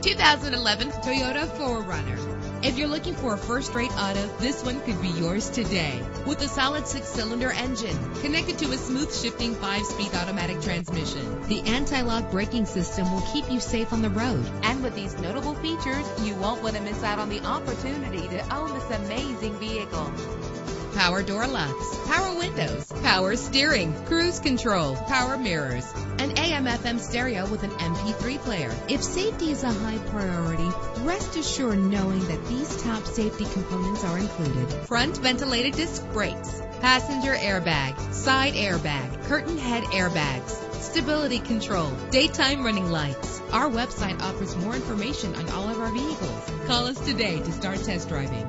2011 Toyota 4Runner. If you're looking for a first-rate auto, this one could be yours today. With a solid six-cylinder engine connected to a smooth shifting five-speed automatic transmission, the anti-lock braking system will keep you safe on the road. And with these notable features, you won't want to miss out on the opportunity to own this amazing vehicle power door locks, power windows, power steering, cruise control, power mirrors, an AM FM stereo with an MP3 player. If safety is a high priority, rest assured knowing that these top safety components are included. Front ventilated disc brakes, passenger airbag, side airbag, curtain head airbags, stability control, daytime running lights. Our website offers more information on all of our vehicles. Call us today to start test driving.